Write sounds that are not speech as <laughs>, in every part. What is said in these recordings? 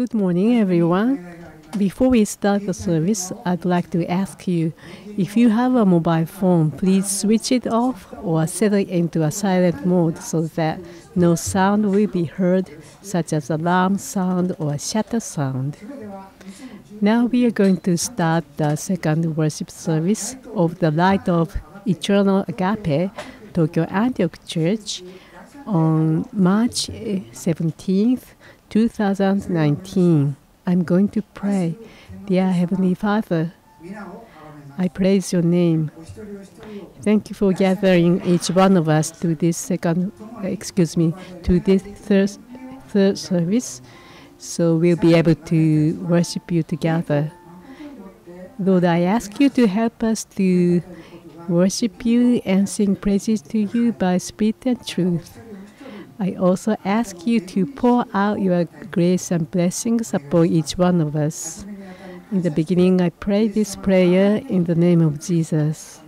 Good morning, everyone. Before we start the service, I'd like to ask you if you have a mobile phone, please switch it off or set it into a silent mode so that no sound will be heard, such as alarm sound or shutter sound. Now we are going to start the second worship service of the Light of Eternal Agape, Tokyo Antioch Church, on March 17th, 2019. I'm going to pray. Dear Heavenly Father, I praise your name. Thank you for gathering each one of us to this second, excuse me, to this third, third service, so we'll be able to worship you together. Lord, I ask you to help us to worship you and sing praises to you by spirit and truth. I also ask you to pour out your grace and blessings upon each one of us. In the beginning, I pray this prayer in the name of Jesus.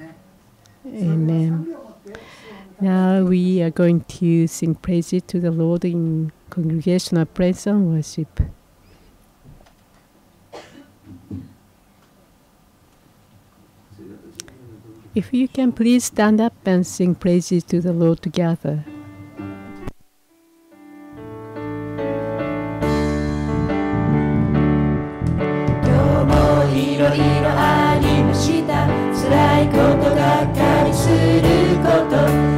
Amen. Now we are going to sing praises to the Lord in congregational praise and worship. If you can please stand up and sing praises to the Lord together. 辛いことがっかりすること。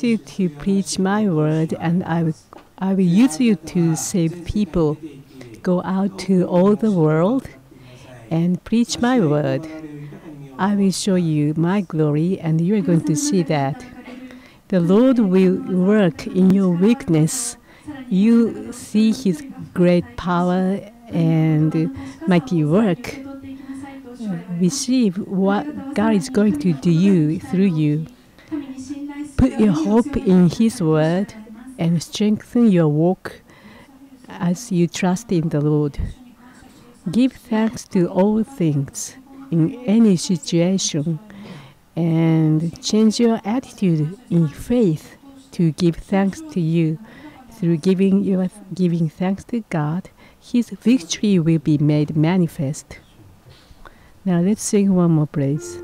Cause you to preach my word, and I will, I will use you to save people. Go out to all the world and preach my word. I will show you my glory, and you are going to see that. The Lord will work in your weakness. You see His great power and mighty work. Receive what God is going to do you through you. Put your hope in His word and strengthen your walk as you trust in the Lord. Give thanks to all things in any situation and change your attitude in faith to give thanks to you. Through giving your giving thanks to God, His victory will be made manifest. Now let's sing one more praise.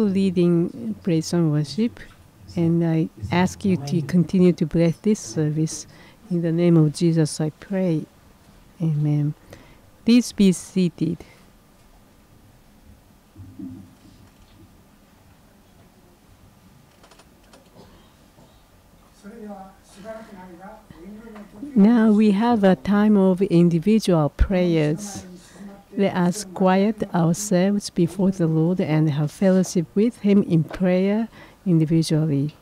Leading praise and worship. And I ask you to continue to bless this service. In the name of Jesus, I pray. Amen. Please be seated. Now we have a time of individual prayers. Let us quiet ourselves before the Lord and have fellowship with Him in prayer individually.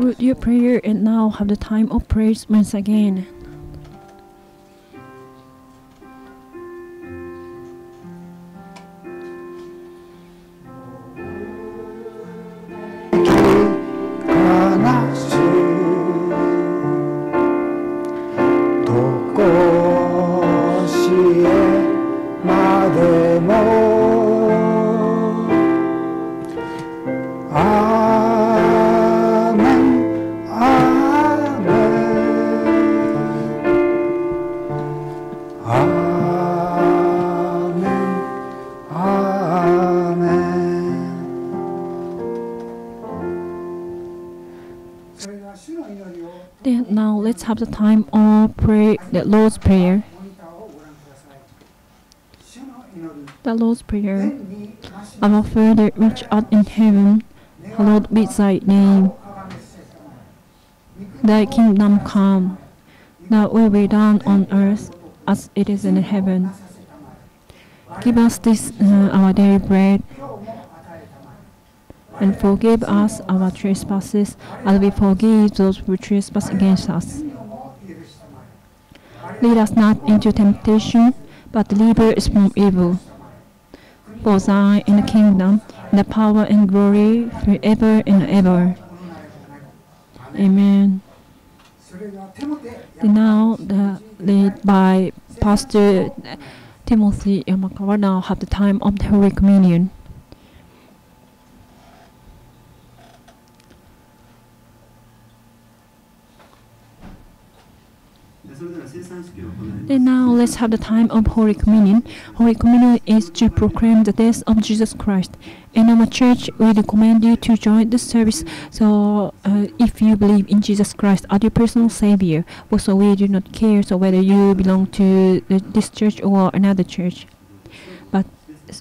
Conclude your prayer and now have the time of praise once again. Then the time of pray the Lord's Prayer. The Lord's Prayer. Our Father which art in heaven, hallowed be thy name. Thy kingdom come, thy will be done on earth as it is in heaven. Give us this uh, our daily bread, and forgive us our trespasses, as we forgive those who trespass against us. Lead us not into temptation, but deliver us from evil. For thine is the kingdom, and the power and glory forever and ever. Amen. Now, the, led by Pastor Timothy Yamakawa, now have the time of the Holy Communion. And now let's have the time of Holy Communion. Holy Communion is to proclaim the death of Jesus Christ. In our church, we recommend you to join the service. So, uh, if you believe in Jesus Christ as your personal Savior, also we do not care so whether you belong to the, this church or another church. But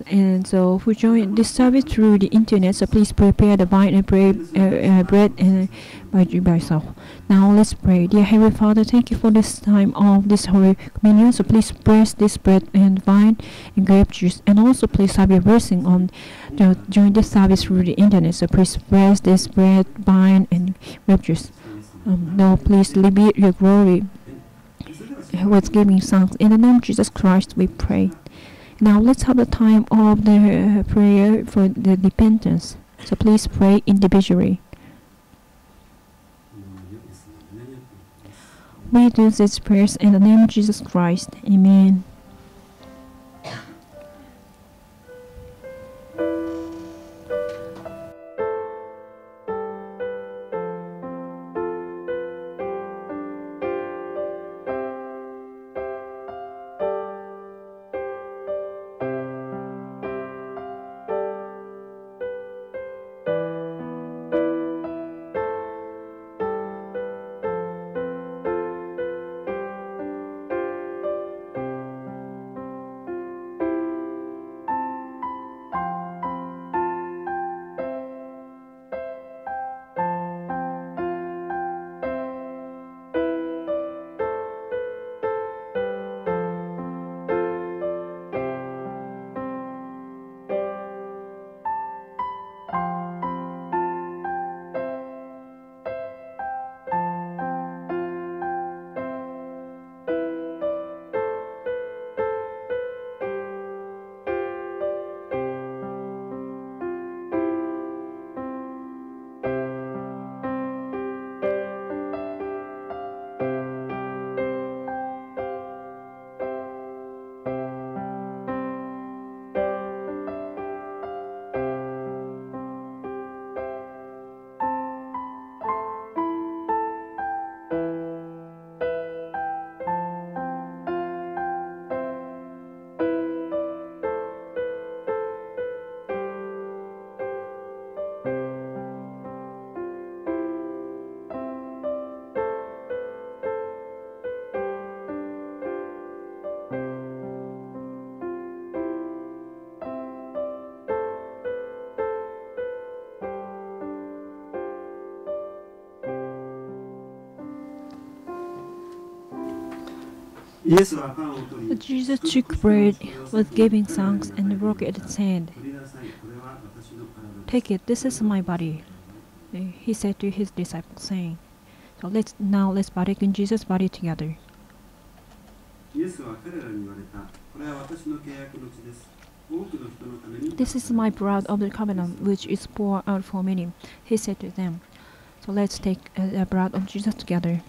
and so who join this service through the internet, so please prepare the wine and bread, uh, uh, bread and by by yourself. Now let's pray. Dear Heavenly Father, thank you for this time of this Holy Communion. So please bless this bread and wine and grape juice, and also please have your blessing on the, during this service through the internet. So please bless this bread, wine, and grape juice. Um, now please reveal your glory with giving thanks. In the name of Jesus Christ, we pray. Now let's have the time of the uh, prayer for the repentance. So please pray individually. We do these prayers in the name of Jesus Christ. Amen. Jesus took bread, was giving thanks, and broke it and said, Take it, this is my body. He said to his disciples, saying, So let's now let's partake in Jesus' body together. This is my blood of the covenant, which is poured out for many. He said to them, So let's take uh, the blood of Jesus together.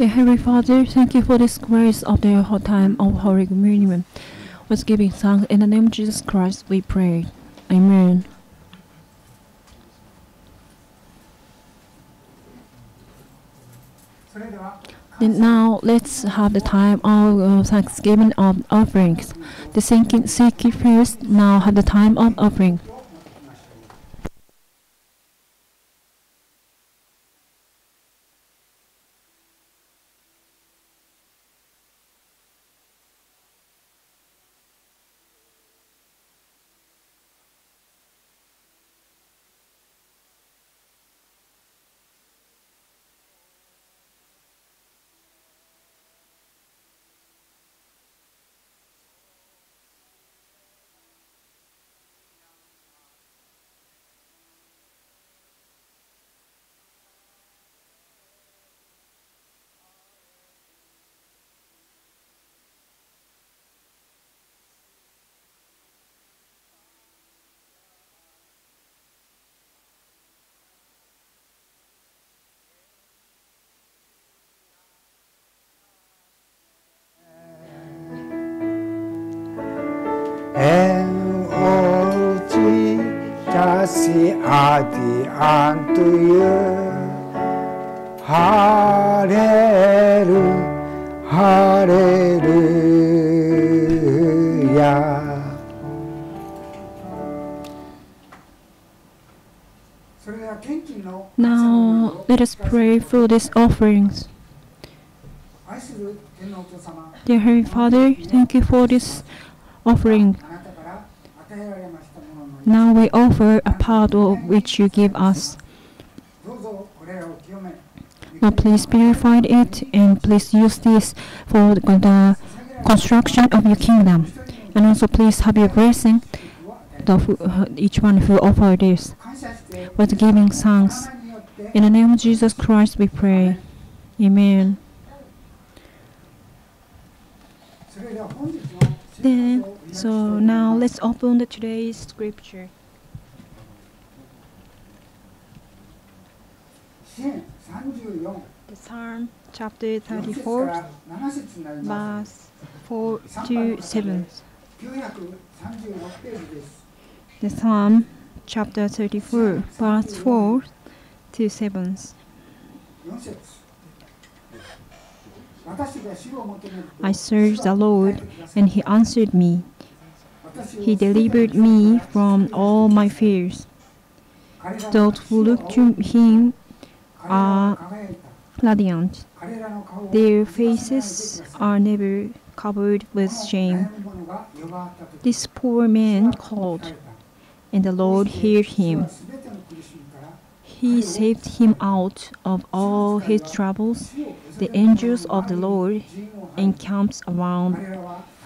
Dear Heavenly Father, thank you for this grace of the whole time of Holy Communion. Was giving thanks in the name of Jesus Christ, we pray. Amen. And now let's have the time of uh, thanksgiving of offerings. The seeking, seeking first now have the time of offering. unto you Now let us pray for these offerings. Dear Heavenly Father, thank you for this offering. Now we offer a part of which you give us. Now please purify it and please use this for the construction of your kingdom. And also please have your blessing the, uh, each one who offer this with giving thanks. In the name of Jesus Christ we pray. Amen. Then, so now let's open the today's scripture. The Psalm chapter 34, verse 4 to 7. The Psalm chapter 34, verse 4 to 7. I searched the Lord, and He answered me. He delivered me from all my fears. Those who look to Him are radiant. Their faces are never covered with shame. This poor man called, and the Lord heard him he saved him out of all his troubles. The angels of the Lord encamps around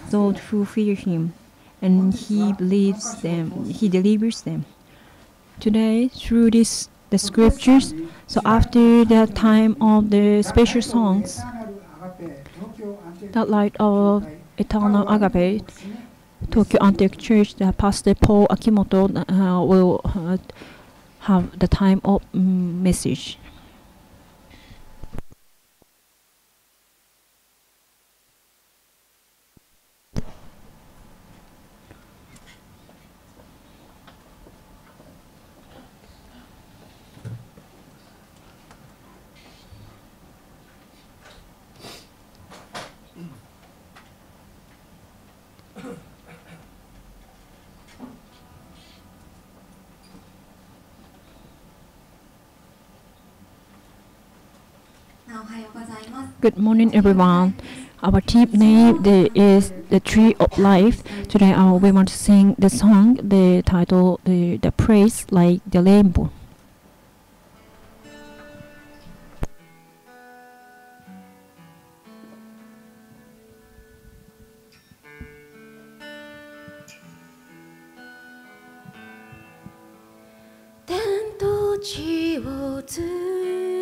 those who fear him, and he believes them. He delivers them. Today, through this the scriptures, so after the time of the special songs, the light of eternal agape, Tokyo Antioch Church, the Pastor Paul Akimoto uh, will uh, have the time of mm, message. Good morning, everyone. Our team name the, is the Tree of Life. Today, uh, we want to sing the song, the title, the, the praise like the rainbow.「天と地をつな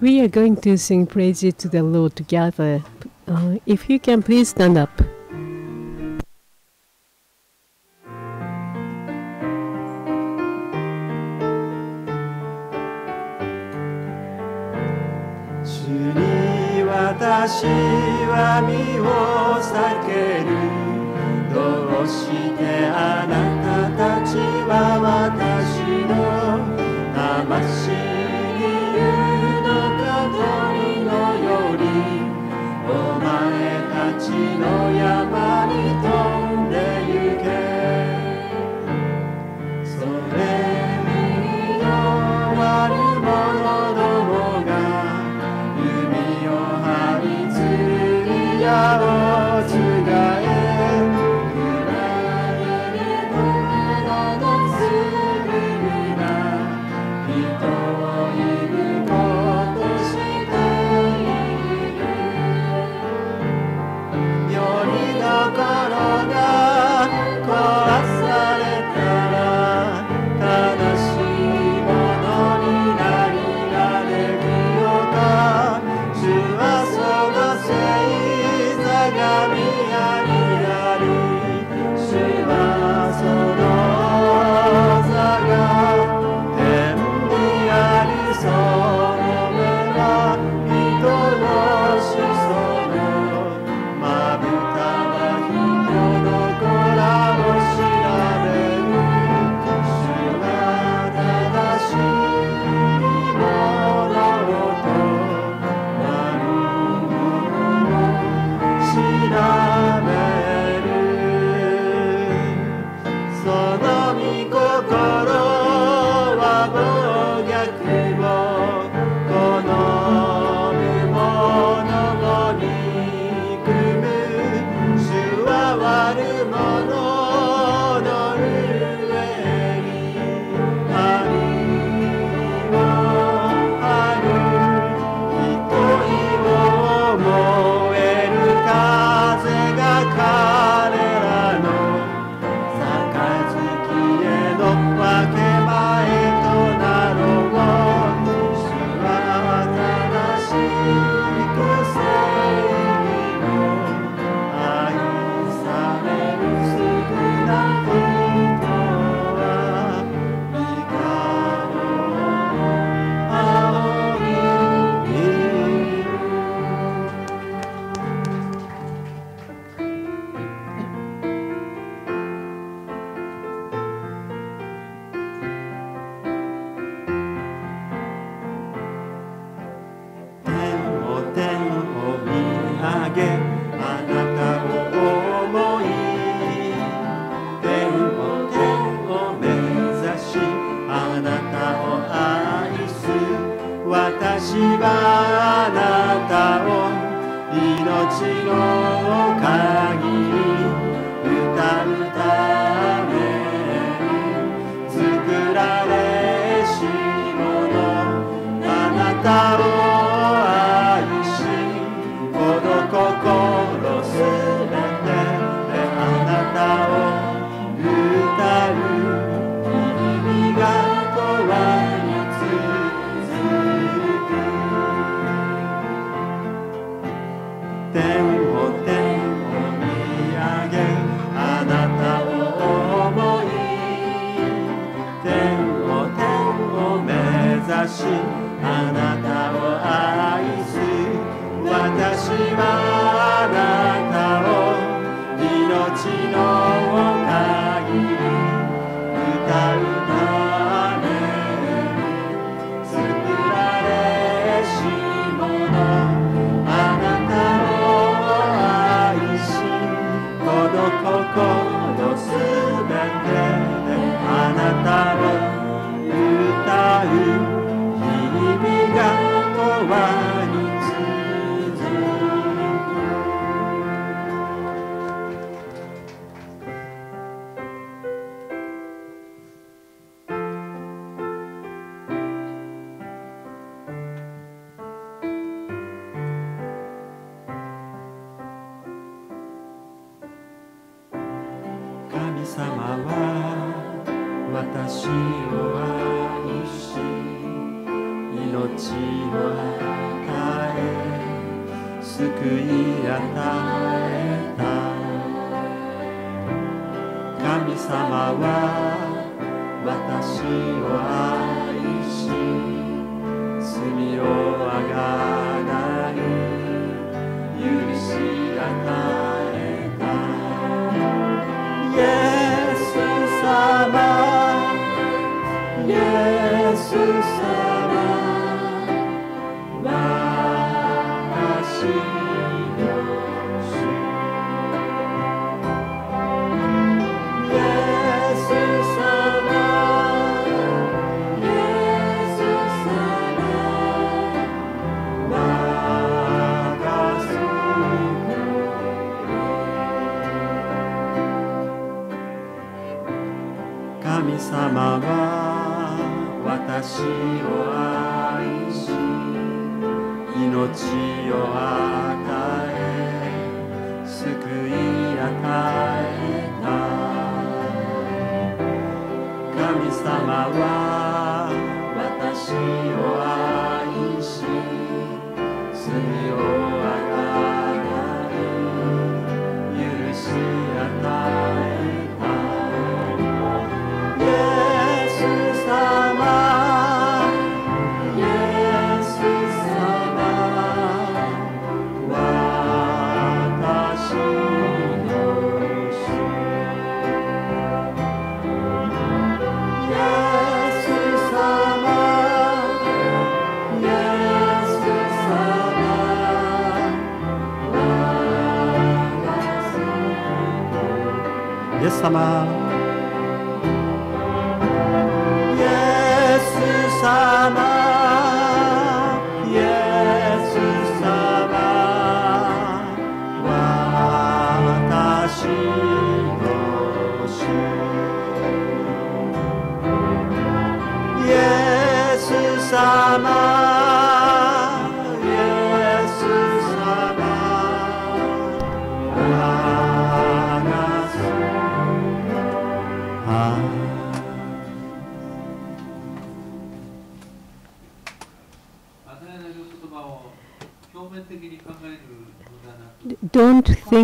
We are going to sing praises to the Lord together. Uh, if you can please stand up.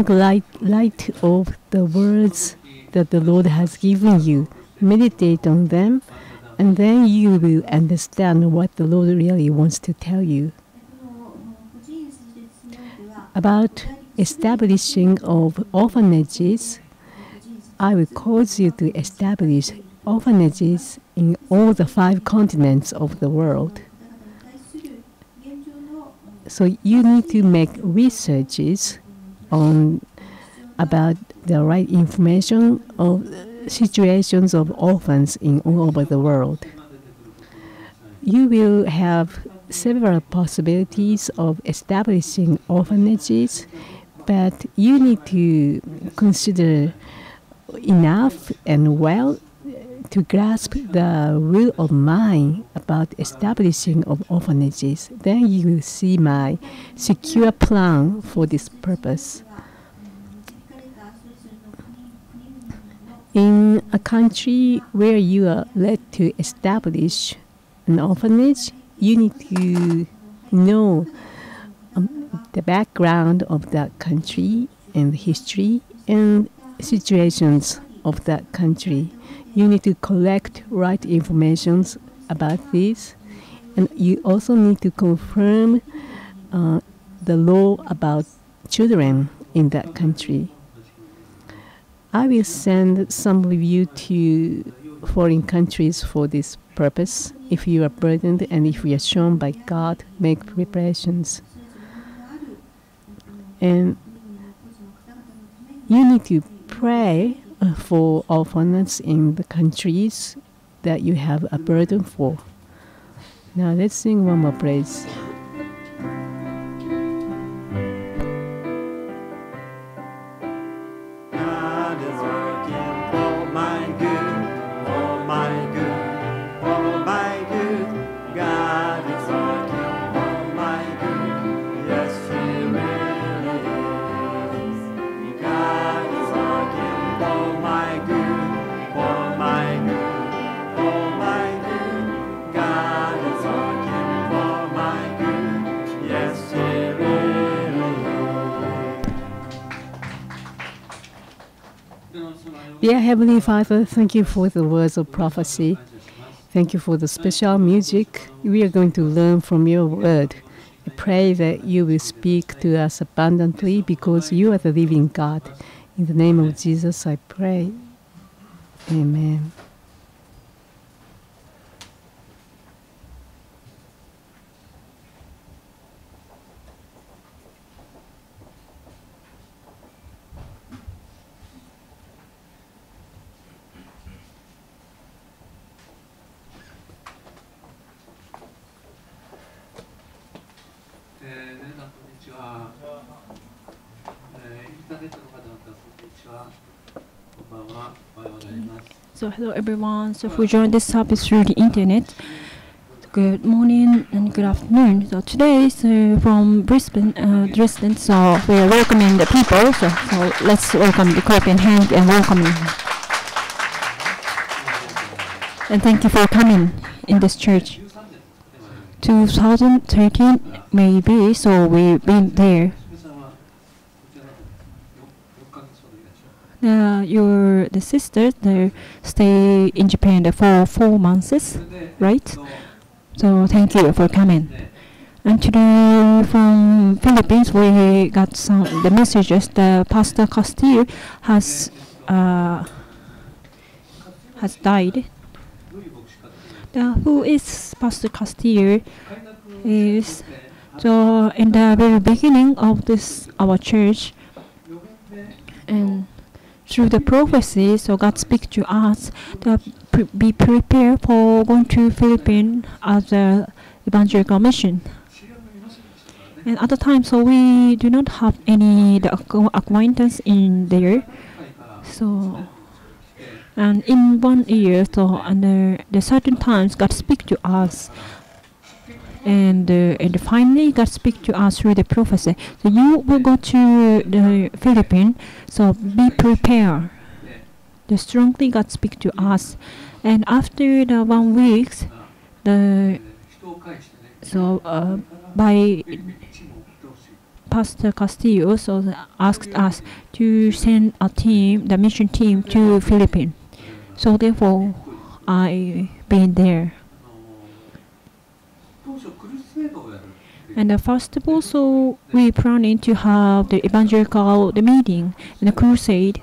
Don't light, light of the words that the Lord has given you. Meditate on them, and then you will understand what the Lord really wants to tell you. About establishing of orphanages, I will cause you to establish orphanages in all the five continents of the world. So you need to make researches on about the right information of situations of orphans in all over the world. You will have several possibilities of establishing orphanages, but you need to consider enough and well to grasp the will of mine about establishing of orphanages. Then you will see my secure plan for this purpose. In a country where you are led to establish an orphanage, you need to know um, the background of that country and the history and situations of that country. You need to collect right information about this, and you also need to confirm uh, the law about children in that country. I will send some of you to foreign countries for this purpose. If you are burdened and if you are shown by God, make preparations. And you need to pray Uh, for orphans in the countries that you have a burden for. Now let's sing one more praise. Dear Heavenly Father, thank you for the words of prophecy. Thank you for the special music. We are going to learn from your word. I pray that you will speak to us abundantly because you are the living God. In the name of Jesus, I pray. Amen. Hello everyone. So if we join this service through the internet. Good morning and good afternoon. So today, so from Brisbane, uh, Dresden, so we are welcoming the people. So, so let's welcome the clap in hand and welcome. And thank you for coming in this church. 2013 maybe, so we've been there Now your the sisters they stay in Japan for four months, right? So thank you for coming. And today from Philippines we got some the messages. The Pastor Castillo has uh, has died. The, who is Pastor Castillo? Is so in the very beginning of this our church and through the prophecy, so God speak to us to be prepared for going to Philippines as an evangelical mission. And at the time, so we do not have any the acquaintance in there. So, and in one year, so under the certain times, God speak to us and uh, and finally God speak to us through the prophecy. So you will go to the Philippines, so be prepared. The strongly God speak to us, and after the one week, the so uh, by Pastor Castillo so asked us to send a team, the mission team, to Philippines. So therefore, I been there. And uh, first of all, so we planning to have the evangelical the meeting and the crusade.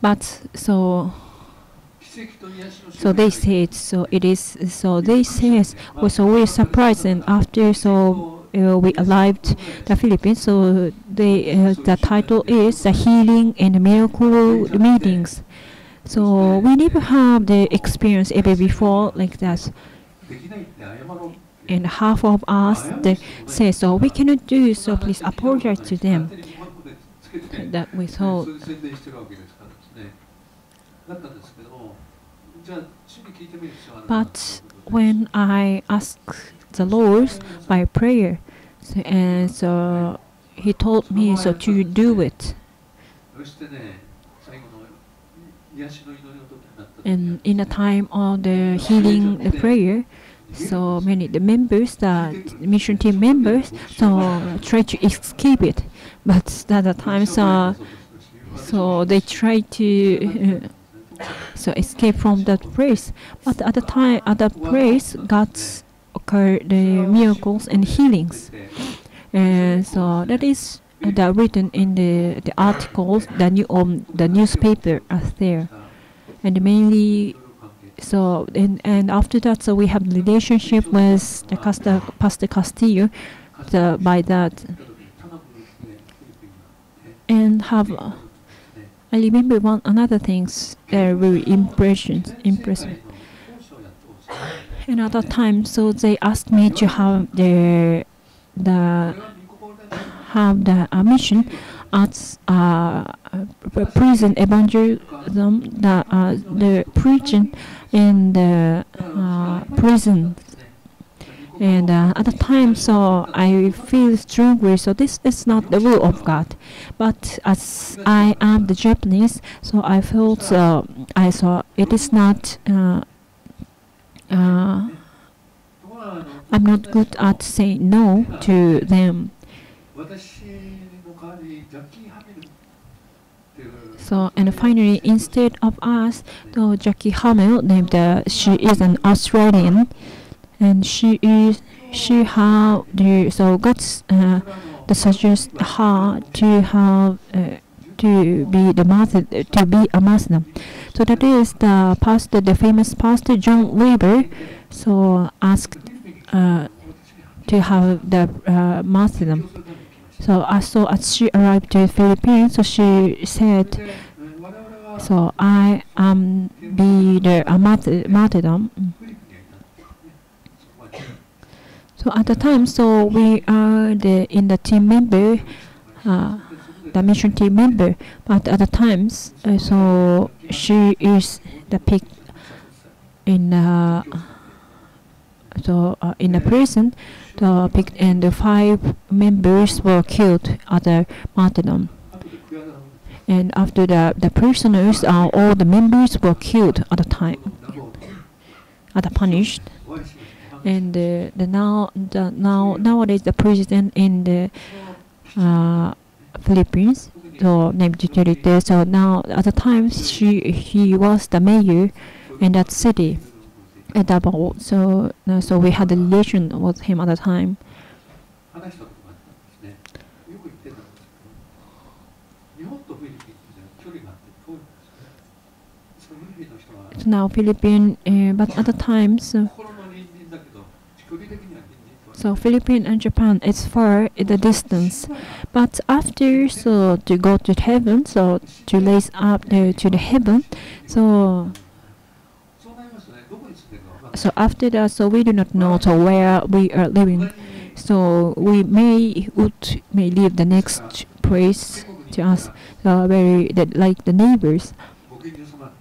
But so so they said so it is so they says also so we surprised and after so uh, we arrived the Philippines so the uh, the title is the healing and miracle meetings. So we never have the experience ever before like that and half of us they say so we cannot do so please apologize to them. That we thought but when I ask the Lord by prayer so, and so he told me so to do it. And in a time of the healing the prayer so many the members, the mission team members, so try to escape it, but at the time, so they try to uh, <laughs> so escape from that place. But at the time, at that place, God occurred the miracles and healings. And so that is uh, that written in the, the articles, the new um, the newspaper are there, and mainly so and, and after that, so we have relationship with the Pastor, Pastor Castillo, the, by that, and have. Uh, I remember one another things that were impressions impressive. Another time, so they asked me to have the the have the uh, mission at uh, prison evangelism, the uh, the preaching in the uh, prison. And uh, at the time, so I feel strongly. So this is not the will of God, but as I am the Japanese, so I felt uh, I saw it is not. Uh, uh, I'm not good at saying no to them. So and finally, instead of us, the Jackie Hamill named uh, she is an Australian, and she is she have the so God's uh, the suggest her to have uh, to be the master to be a Muslim. So that is the pastor, the famous pastor John Weber. So asked uh, to have the uh, Muslim. So I saw as she arrived to the Philippines, so she said, "So I am be the martyrdom." So at the time, so we are the in the team member, uh, the mission team member. But at the times, uh, so she is the pick in uh, so uh, in the prison. The pick and the five members were killed at the martyrdom. And after the the prisoners, uh, all the members were killed at the time, at punished and uh, the now the now nowadays the president in the uh, Philippines so named Duterte so now at the time she he was the mayor in that city a double. So uh, so we had a relation with him at the time. So now Philippine, uh, but at the time, so, so Philippine and Japan, it's far in the distance. But after, so to go to heaven, so to raise up to the heaven, so so after that, so we do not know so where we are living. So we may would may leave the next place to us, uh, very that like the neighbors.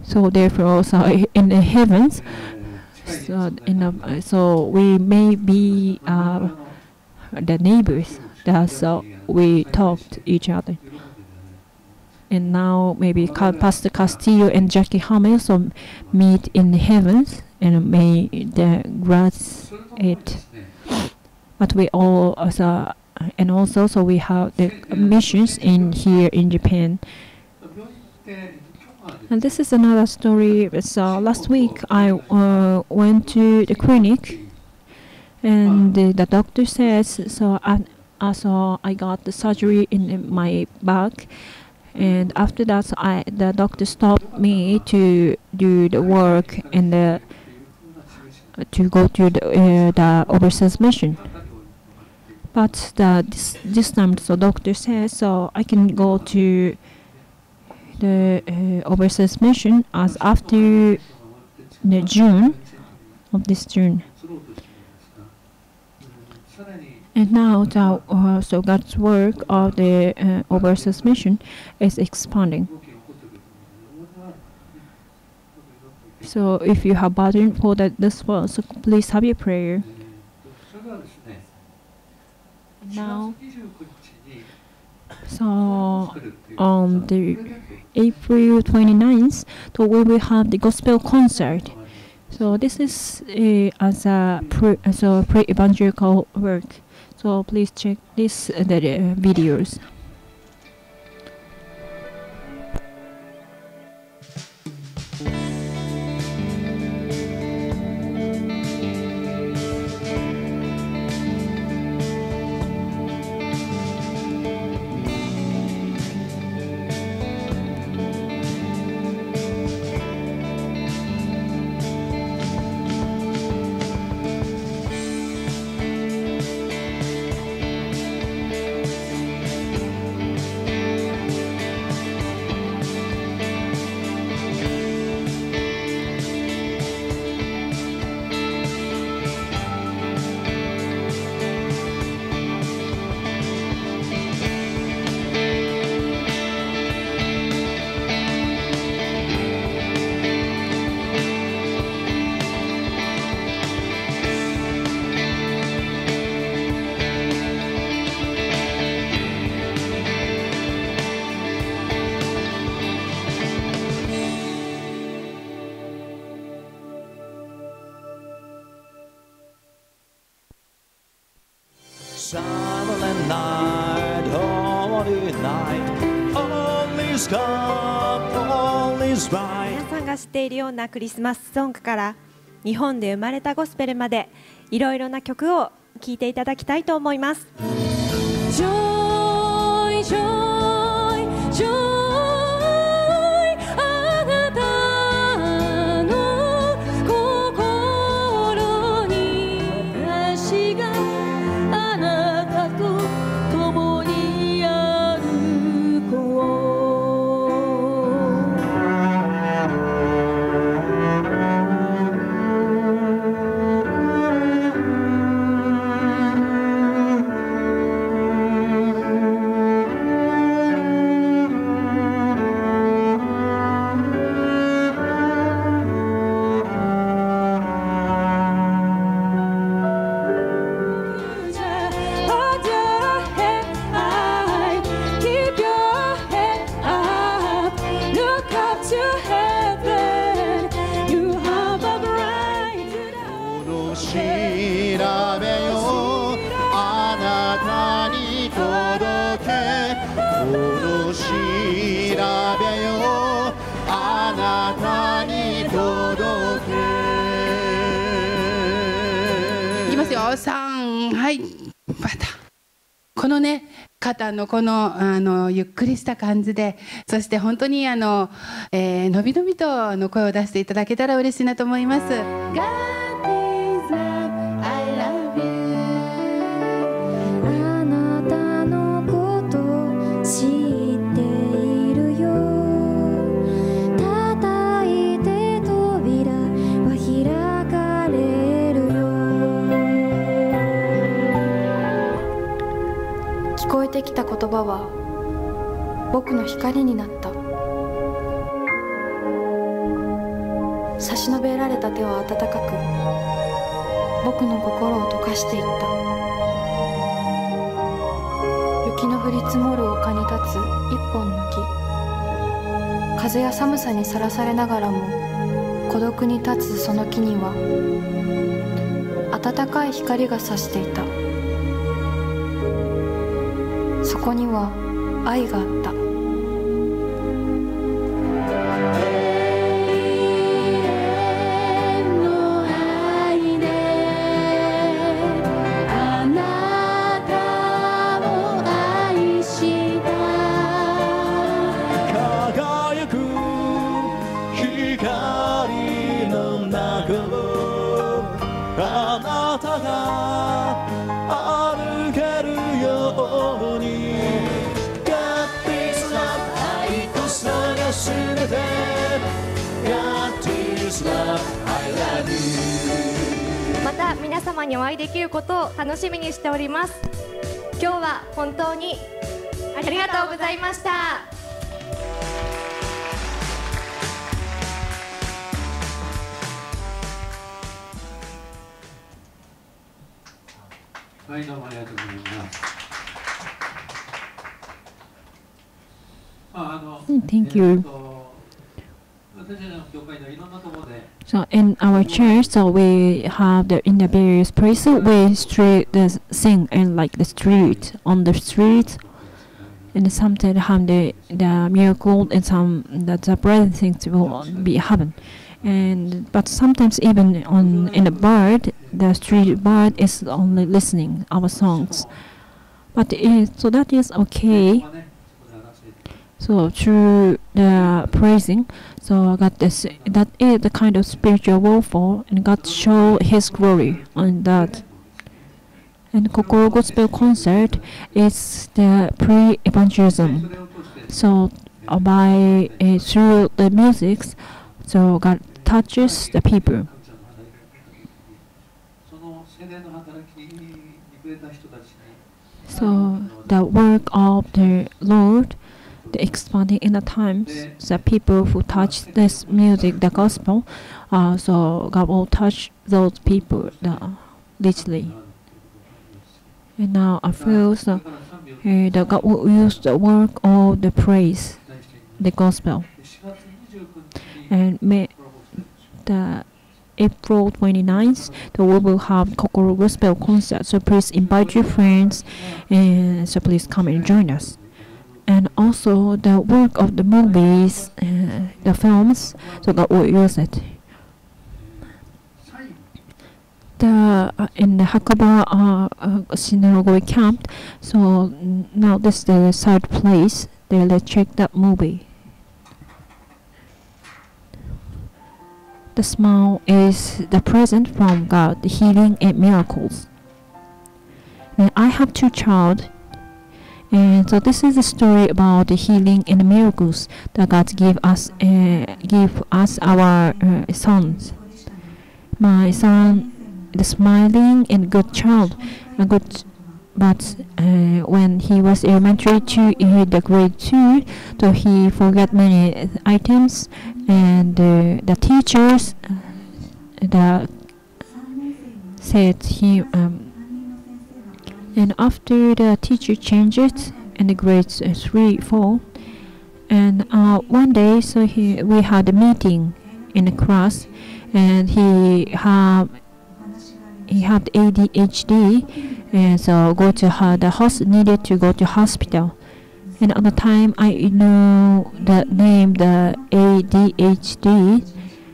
So therefore, also <laughs> in the heavens, so in a, so we may be uh, the neighbors. That's so we talked each other. And now maybe Pastor Castillo and Jackie Hamill so meet in the heavens and may the grass it. But we all also and also so we have the missions in here in Japan. And this is another story. So last week I uh, went to the clinic, and the, the doctor says so. I, so I got the surgery in my back, and after that, so I the doctor stopped me to do the work and the to go to the, uh, the overseas mission. But the, this, this time the doctor says, so I can go to the uh, overseas mission as after the June of this June. And now the, uh, so God's work of the uh, overseas mission is expanding. So if you have burden for that this one, so please have your prayer. Now, so on the April 29th, so we will have the gospel concert. So this is uh, as a so pre-evangelical work. So please check this uh, the uh, videos. ようなクリスマスソングから日本で生まれたゴスペルまでいろいろな曲を聴いていただきたいと思います。のね肩のこのあのゆっくりした感じでそして本当にあの、えー、のびのびとの声を出していただけたら嬉しいなと思います。よ聞こえてきた言葉は僕の光になった。差し伸べられた手は温かく僕の心を溶かしていった。雪の降り積もる丘に立つ一本の木。風や寒さにさらされながらも孤独に立つその木には暖かい光が差していた。こには愛が様にお会いできることを楽しみにしております今日は本当にありがとうございましたはい、どうもありがとうございます。まあ、あの、Thank you. えーと私たちの教会ではいろんなところで、So in our church, so we have the in the various places we street the sing and like the street on the street, and sometimes have the the miracle and some that the bread things will be happen, and but sometimes even on in the bird the street bird is only listening our songs, but it, so that is okay so through the praising so god is that is the kind of spiritual warfare and god show his glory on that and Kokoro Gospel concert is the pre-evangelism. So uh, by uh, through the music, so God touches the people. So the work of the Lord the expanding in the times, the people who touch this music, the gospel, uh, so God will touch those people uh, literally. And now I feel so, uh, that God will use the work of the praise, the gospel. And may the April 29th, the world will have Kokoro Gospel concert. So please invite your friends, and so please come and join us and also the work of the movies, uh, the films, so God will use it. The uh, in the Hakuba uh, uh, camp, so now this is the third place. They let's check that movie. The smile is the present from God, the healing and miracles. And I have two child, and so this is a story about the healing and the miracles that God give us, uh, give us our uh, sons. My son, the smiling and good child, a good. But uh, when he was elementary two, uh, the grade two, so he forgot many items, and uh, the teachers, uh, the said he um, and after the teacher changed it in the grades uh, 3 4 and uh, one day so he we had a meeting in the class and he had he had ADHD and so go to her the host needed to go to hospital. And at the time I know the name the ADHD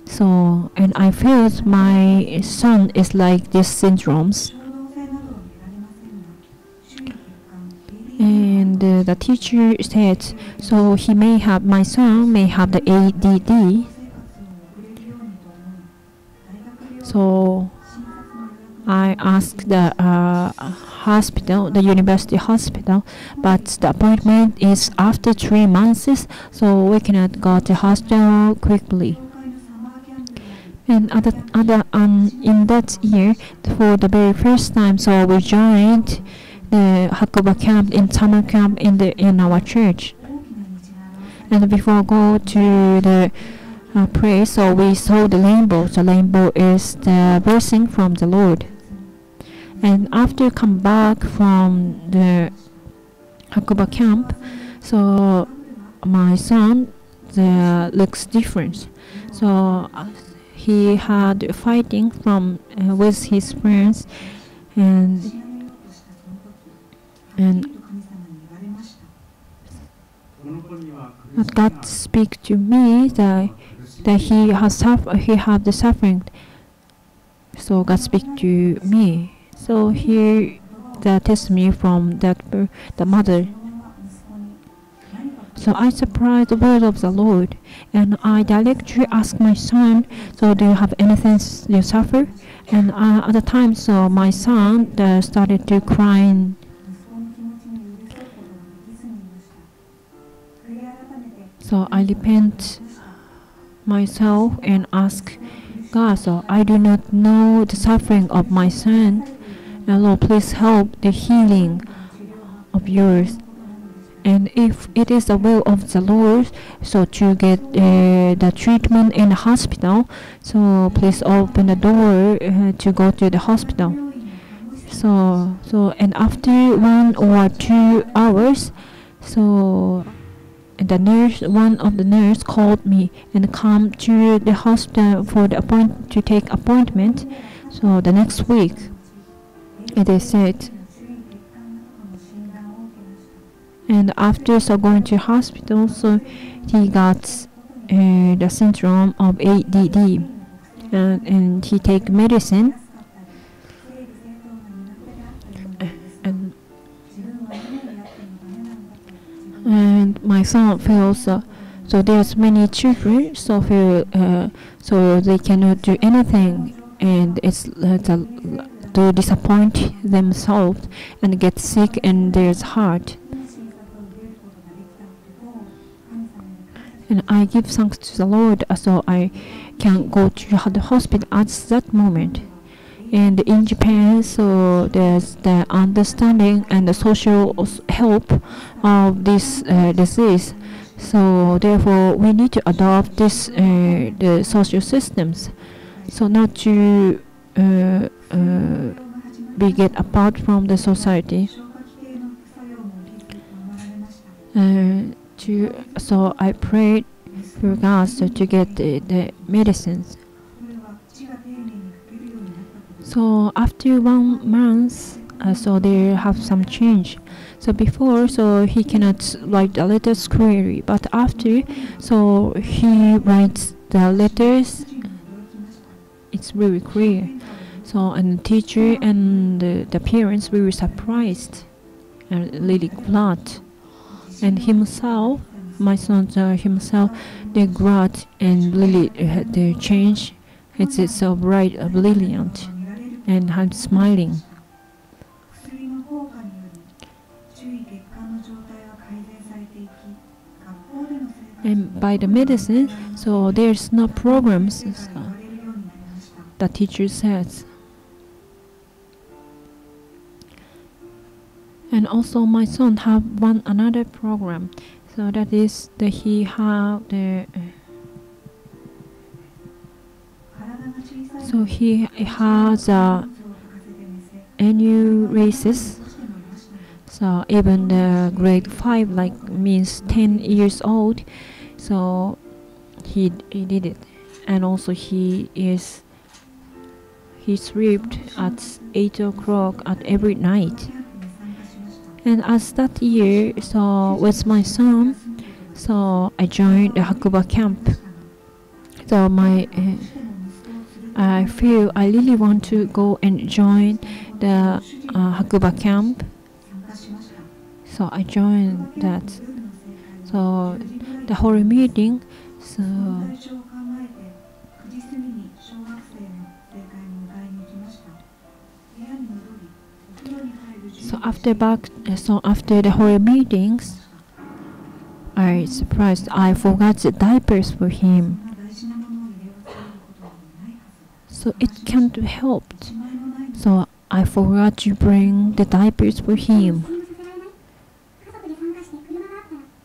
so and I felt my son is like this syndromes and uh, the teacher said so he may have my son may have the ADD so I asked the uh, hospital the university hospital but the appointment is after three months so we cannot go to hospital quickly. And other other um, in that year for the very first time so we joined the Hakuba camp in summer camp in the in our church. And before go to the uh, so we saw the rainbow. The rainbow is the blessing from the Lord. And after come back from the Hakuba camp, so my son the looks different. So he had fighting from uh, with his friends and and God speak to me that that he has suffer he have the suffering. So God speak to me. So here the testimony from that the mother. So I surprised the word of the Lord, and I directly asked my son, "So do you have anything you suffer?" And uh, at the time, so my son uh, started to crying So I repent myself and ask God, so I do not know the suffering of my son. And Lord, please help the healing of yours. And if it is the will of the Lord, so to get uh, the treatment in the hospital, so please open the door uh, to go to the hospital. So, so and after one or two hours, so the nurse, one of the nurse called me and come to the hospital for the appoint to take appointment. So the next week, they said, and after so going to hospital, so he got uh, the syndrome of ADD, and, and he take medicine. And my son feels uh, so there's many children so feel uh, so they cannot do anything. And it's uh, the, to disappoint themselves and get sick in their heart. And I give thanks to the Lord so I can go to the hospital at that moment and in Japan, so there's the understanding and the social help of this uh, disease. So therefore, we need to adopt this uh, the social systems, so not to uh, uh be get apart from the society. Uh, to so I prayed for God to get the, the medicines. So after one month, uh, so they have some change. So before, so he cannot write the letters clearly, but after, so he writes the letters. It's really clear. So and teacher and the, parents were surprised and really glad. And himself, my son uh, himself, they glad and really uh, the change. It's, it's so bright, uh, brilliant, and I'm smiling. And by the medicine, so there's no problems, so the teacher says. And also my son have one another program, so that is that he have the. Uh, So he has a annual races. So even the grade five, like means ten years old. So he he did it, and also he is he slept at eight o'clock at every night. And as that year, so with my son, so I joined the Hakuba camp. So my uh, I feel I really want to go and join the uh, Hakuba camp. So I joined that. So the whole meeting. So so after back so after the whole meetings, I surprised I forgot the diapers for him so it can't be helped. So I forgot to bring the diapers for him.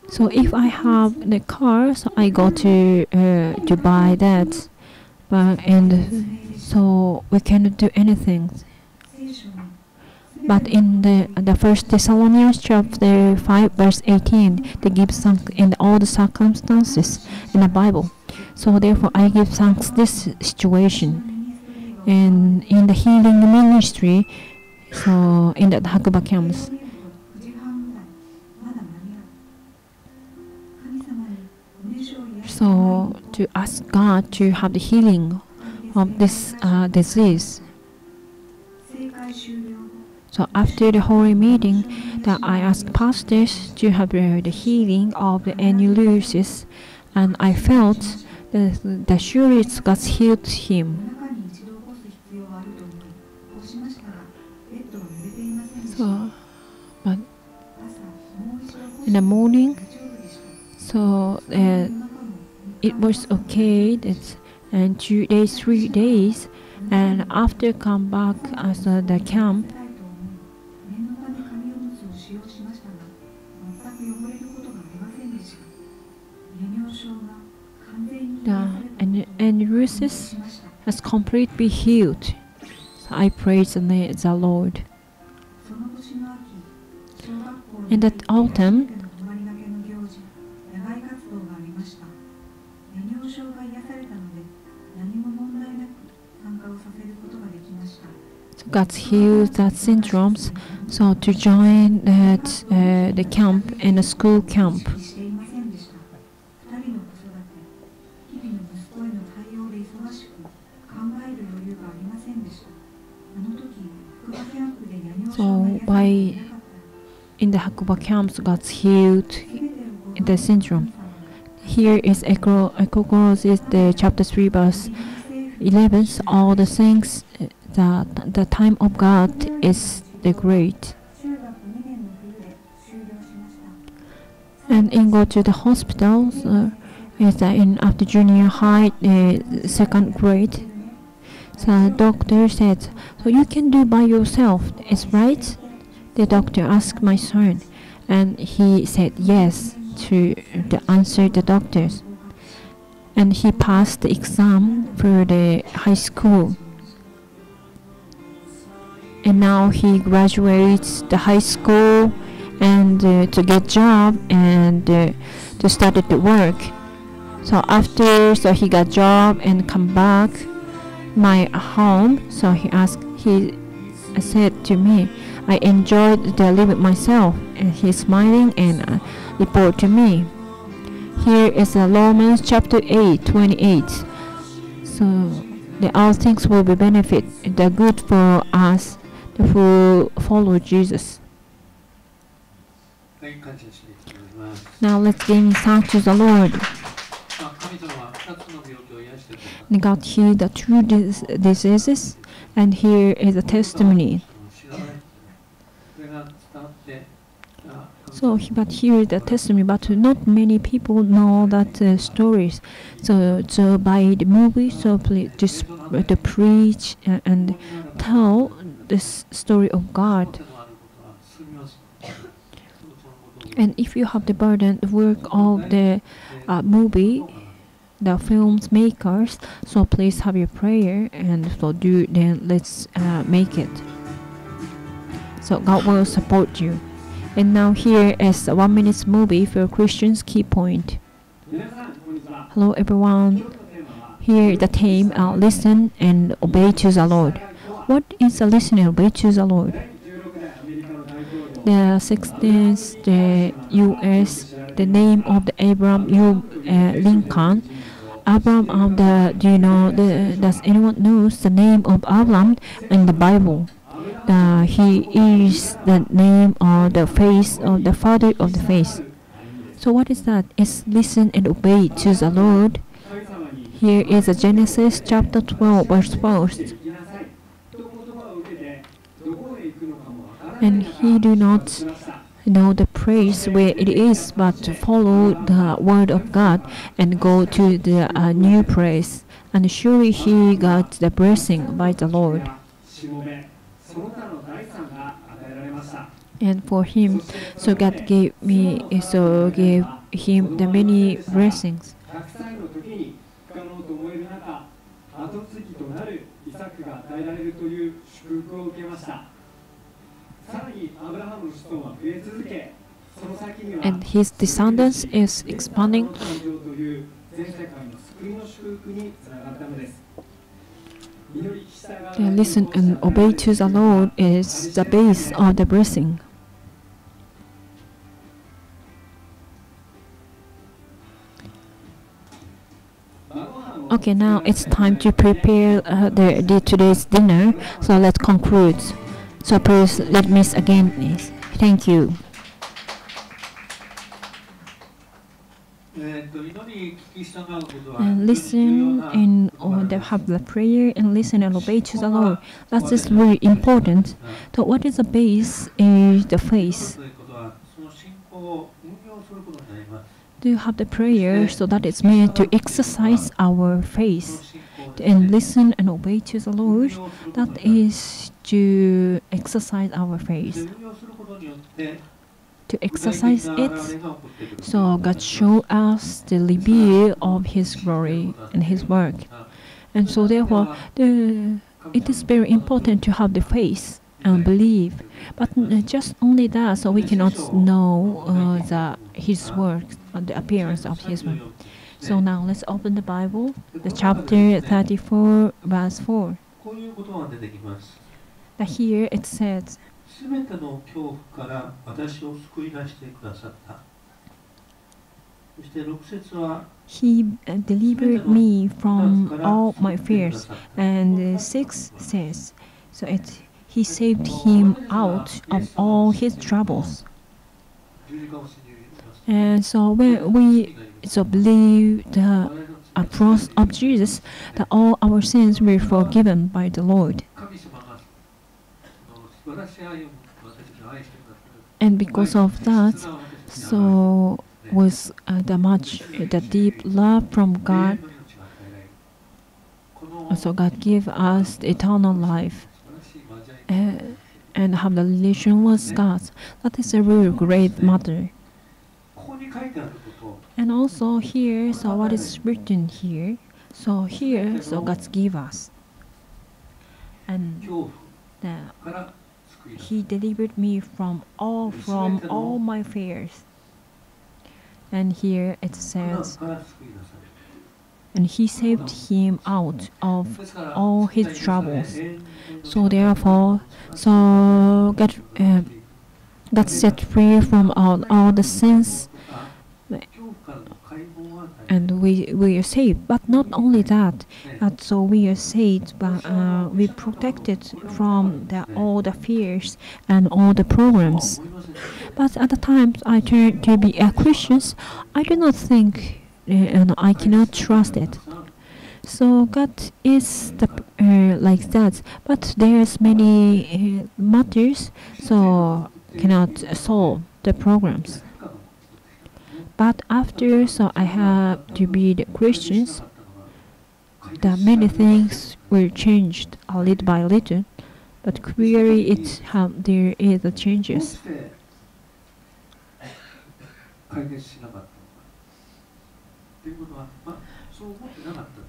So if I have the car, so I go to uh, to buy that, but and so we cannot do anything. But in the the first Thessalonians chapter five verse eighteen, they give thanks in all the circumstances in the Bible. So therefore, I give thanks this situation and in the healing ministry, so in the Hakuba camps. So to ask God to have the healing of this uh, disease. So after the holy meeting, that I asked pastors to have the healing of the aneurysm, and I felt that, that surely got healed him. in the morning. So uh, it was okay. That's, and two days, three days, and after come back as the camp. The and and has completely healed. So I praise the, the Lord. In that autumn, got healed that syndromes, so to join that uh, the camp in a school camp. So by in the Hakuba camps got healed the syndrome. Here is Echo Echoes is the chapter three verse eleven. All the things that the time of God is the great. And in go to the hospital uh, is that in after junior high uh, second grade. So doctor said, so you can do by yourself, is right? The doctor asked my son, and he said yes to the answer the doctors. And he passed the exam for the high school. And now he graduates the high school and uh, to get job and uh, to start to work. So after so he got job and come back my home. So he asked he said to me, I enjoyed the living myself, and he's smiling and uh, report to me. Here is uh, Romans chapter 8, 28. So the all things will be benefit, the good for us who follow Jesus. Now let's give thanks to the Lord. God healed the two dis diseases, and here is a testimony. So, but here is the testimony, but not many people know that uh, stories. So, so by the movie, so please just uh, to preach and, and tell this story of God. And if you have the burden, the work of the uh, movie, the film's makers, so please have your prayer and so do then let's uh, make it. So God will support you. And now here is a one minute movie for Christians key point. Hello everyone. Here the theme uh, listen and obey to the Lord. What is a listener and obey to the Lord? The 16th, the U.S., the name of the Abraham U. Uh, Lincoln. Abraham of the, do you know, the, does anyone knows the name of Abraham in the Bible? The, he is the name or the face of the father of the faith. So what is that? It's listen and obey to the Lord. Here is Genesis chapter 12 verse 4. and he do not know the place where it is, but follow the word of God and go to the uh, new place. And surely he got the blessing by the Lord. And for him, so God gave me, so gave him the many blessings and his descendants is expanding. Yeah, listen and obey to the Lord is the base of the blessing. Okay, now it's time to prepare uh, the, the today's dinner. So let's conclude. So please let me again, please. Thank you. and listen and or they have the prayer and listen and obey to the Lord. That is very important. So what is the base is the faith. Do you have the prayer so that it's meant to exercise our faith and listen and obey to the Lord? That is to exercise our faith. To exercise it, so God show us the reveal of His glory and His work. And so, therefore, the, it is very important to have the faith and believe. But just only that, so we cannot know uh, the, His work, uh, the appearance of His work. So now let's open the Bible, the chapter 34, verse 4. That here it says, すべての恐怖から私を救い出してくださったそして6節は He uh, delivered me from all my fears. And uh, 6 says, so it, He saved him out of all his troubles. 十字架を信じます And so when we so believe the approach of Jesus, that all our sins were forgiven by the Lord. And because of that, so with uh, the much uh, the deep love from God, so God give us eternal life. Uh, and have the relation with God. That is a really great matter. And also here, so what is written here? So here, so God give us. And the he delivered me from all from all my fears. And here it says, and he saved him out of all his troubles. So therefore, so get uh, get set free from all, all the sins and we we are saved. But not only that, but so we are saved, but uh, we protected from the, all the fears and all the problems. But at the times I turned to be a Christian, I do not think uh, and I cannot trust it. So God is the uh, like that, but there's many uh, matters, so cannot solve the programs. But after so I have to be the Christians, that many things were changed a little by little, but clearly it's how there is the changes.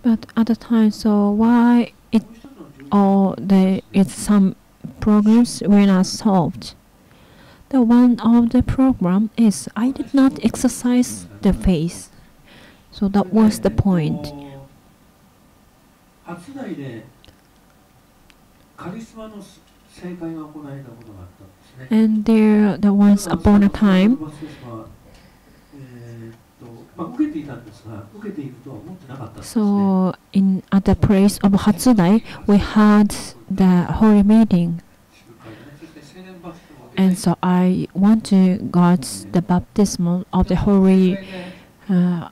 But at the time, so why it or the it's some problems were not solved. The one of the program is I did not exercise the face. So that was the point. And there, the once upon a time, so in at the place of Hatsudai, we had the holy meeting and so I want to got the baptism of the Holy, uh,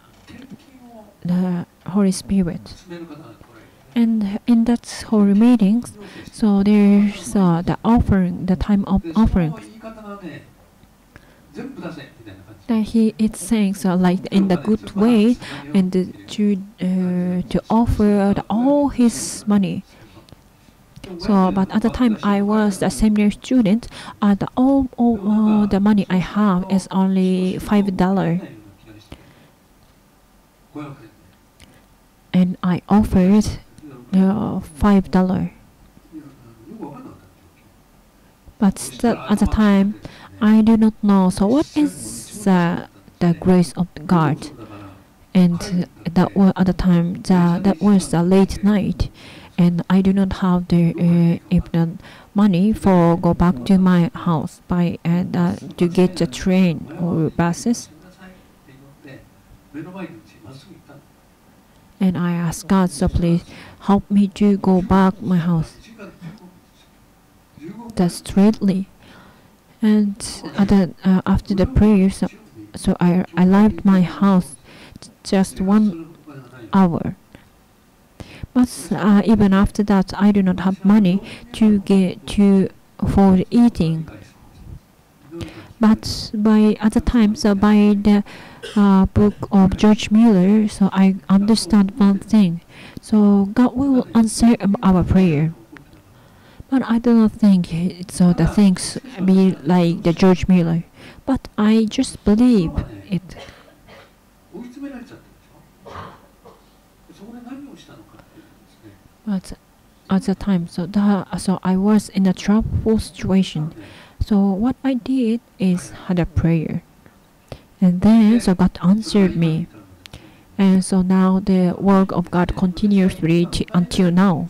the Holy Spirit. And in that holy meetings, so there's uh, the offering, the time of offering. That he it's saying so uh, like in the good way, and to uh, to offer all his money. So, but at the time I was a seminary student, and the, all, all, the money I have is only five dollar, and I offered uh, five dollar. But still, at the time, I do not know. So, what is the the grace of God? And that was at the time the, that was a late night, and I do not have the uh, money for go back to my house by and uh, to get a train or buses. And I ask God, so please help me to go back my house. That's straightly. And uh, after the prayer, so, so I, I left my house just one hour. But uh, even after that, I do not have money to get to for eating. But by at the time, so by the uh, book of George Müller, so I understand one thing. So God will answer our prayer. But I do not think so. The things be like the George Müller. But I just believe it. at at the time. So that, so I was in a troubled situation. So what I did is had a prayer, and then so God answered me, and so now the work of God continuously until now.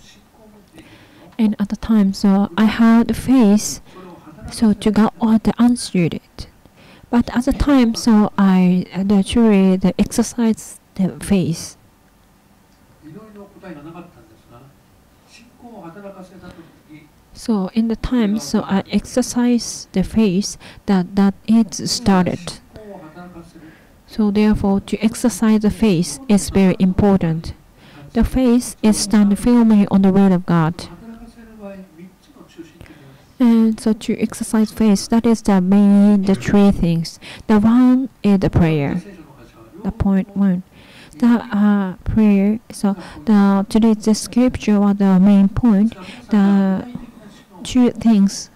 And at the time, so I had faith, so to God oh, all the answered it. But at the time, so I actually the exercise the faith. So in the time, so I exercise the faith that that it started. So therefore, to exercise the faith is very important. The faith is stand firmly on the word of God. And so to exercise faith, that is the main, the three things. The one is the prayer. The point one the uh, prayer. So the today the scripture was the main point. The two things,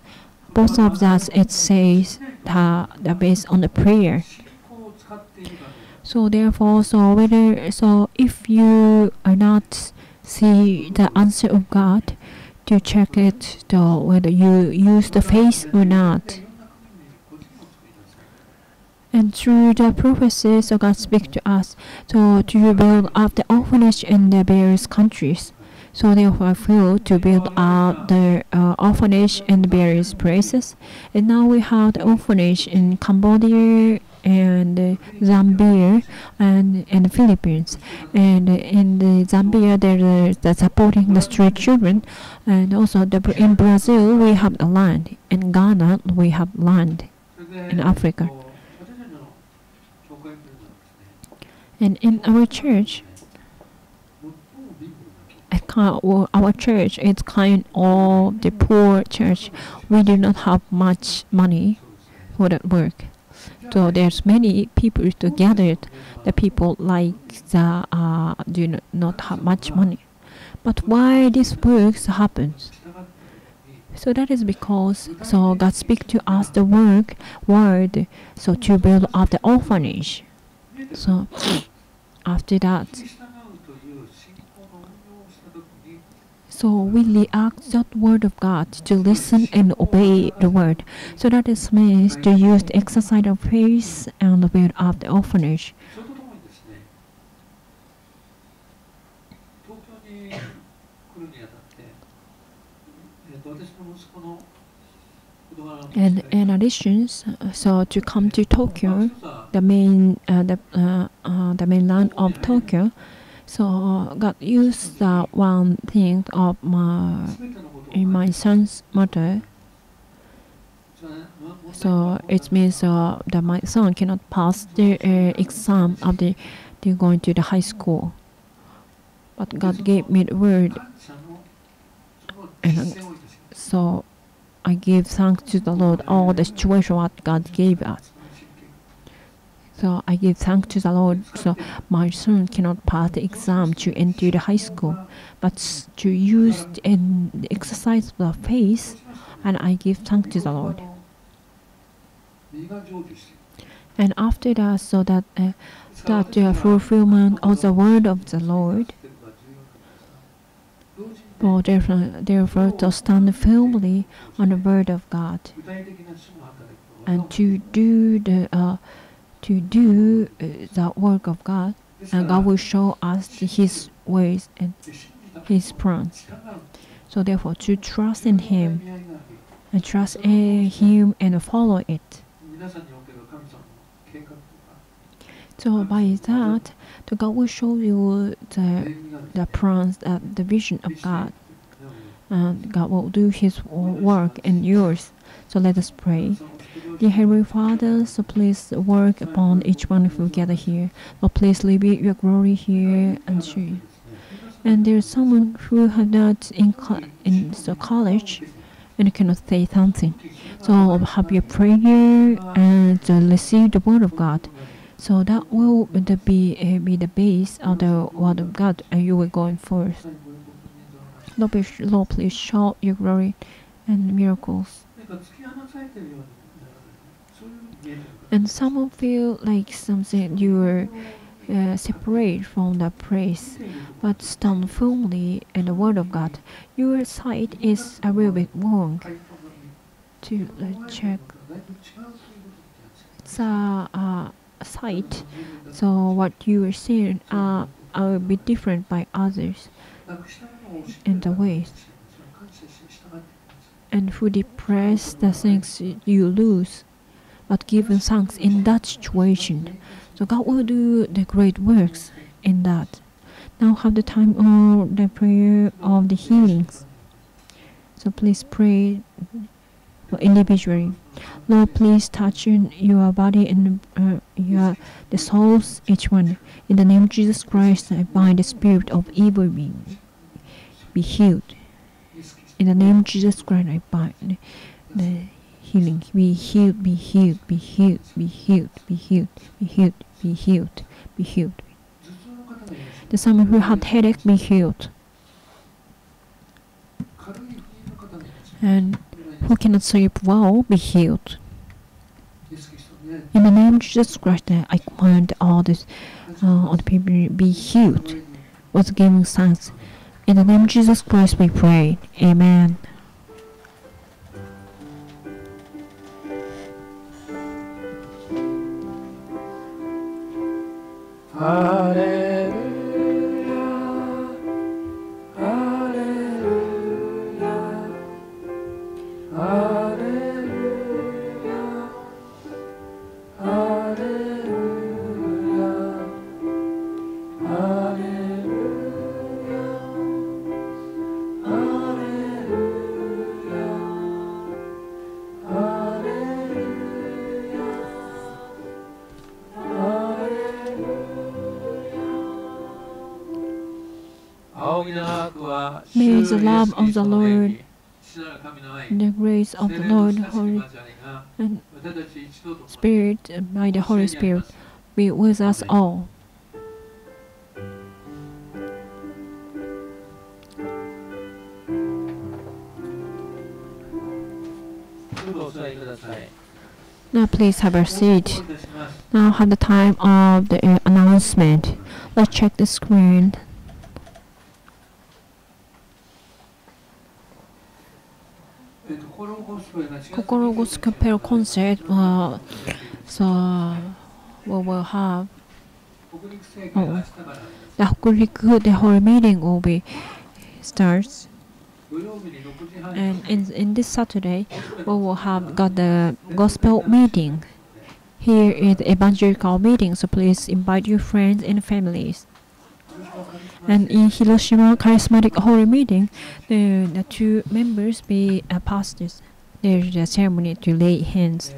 both of that it says the, the based on the prayer. So therefore, so whether so if you are not see the answer of God, to check it though whether you use the faith or not. And through the prophecies, God speaks to us so to build up the orphanage in the various countries. So therefore, I feel to build up the uh, orphanage in the various places. And now we have the orphanage in Cambodia and uh, Zambia and in the Philippines. And uh, in the Zambia, there is the supporting the street children. And also the, in Brazil, we have the land. In Ghana, we have land. In Africa. And in our church, our church is kind of the poor church. We do not have much money for that work. So there's many people together. The people like the uh, do not- not have much money. But why this works happens? So that is because so God speak to us the work word so to build up the orphanage. So after that, so we react that word of God to listen and obey the word. So that is means to use the exercise of faith and the build of the orphanage. And in addition, so to come to Tokyo, the main uh, the uh, uh, the mainland of Tokyo, so God used uh, one thing of my in my son's mother. So it means uh, that my son cannot pass the uh, exam of the the going to the high school. But God gave me the word, and so I give thanks to the Lord all the situation what God gave us. So I give thanks to the Lord. So my son cannot pass the exam to enter the high school, but to use and exercise the faith, and I give thanks to the Lord. And after that, so that uh, that uh, fulfillment of the word of the Lord, people therefore, therefore to stand firmly on the word of God and to do the uh, to do uh, the work of God, and God will show us His ways and His plans. So therefore, to trust in Him and trust in Him and follow it. So by that, the God will show you the the plans, uh, the vision of God, and God will do His work and yours. So let us pray. Dear Heavenly Father, so please work upon each one of you gather here. Lord, please reveal your glory here and show. And there's someone who have not in in the college and cannot say something. So have your prayer and uh, receive the word of God. So that will be, uh, be the base of the word of God, and you will go forth. Lord, please, Lord, please show your glory and miracles. And some will feel like something you are uh, eh, separate from the praise, but stand firmly in the word of God. Your sight is a little bit wrong. To uh, check. So, uh, sight. So what you are seeing uh, are, a bit different by others in the ways. And who depress the things you lose, but given thanks in that situation. So God will do the great works in that. Now have the time of the prayer of the healings. So please pray individually. Lord, please touch in your body and uh, your the souls, each one. In the name of Jesus Christ, I bind the spirit of evil being. Be healed. In the name of Jesus Christ, I bind the healing. Be healed, be healed, be healed, be healed, be healed, be healed, be healed, be healed. The someone who had headache be healed. And who cannot sleep well be healed. In the name of Jesus Christ, I command all these uh, all the people be healed with giving signs. In the name of Jesus Christ, we pray. Amen. Hallelujah. May the love of the Lord the grace of the Lord, Holy and Spirit, by the Holy Spirit, be with us all. Now please have a seat. Now have the time of the announcement. Let's check the screen. Kokoro gospel concert, so we will have oh, the Hokuriku, the whole meeting will be starts. And in, in this Saturday, we will have got the gospel meeting. Here is the evangelical meeting, so please invite your friends and families. And in Hiroshima Charismatic Holy Meeting, the, the two members be uh, pastors there's the ceremony to lay hands.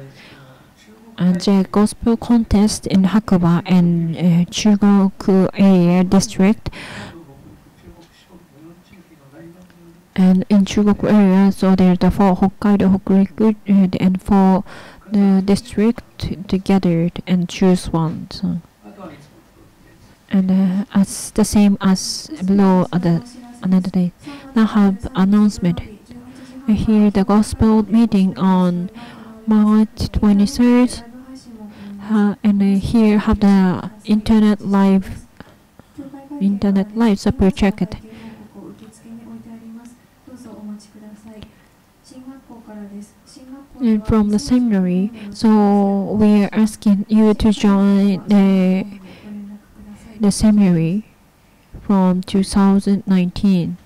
and the gospel contest in Hakuba and uh, Chugoku area district. And in Chugoku area, so there's the four Hokkaido, Hokuriku, uh, and four the district together and choose one. So. And uh, as the same as below the another day. Now have announcement. I hear the gospel meeting on March 23rd, uh, and I here have the internet live internet live super checked. And from the seminary, so we are asking you to join the the seminary from 2019.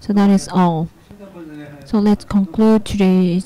So that is all. So let's conclude today's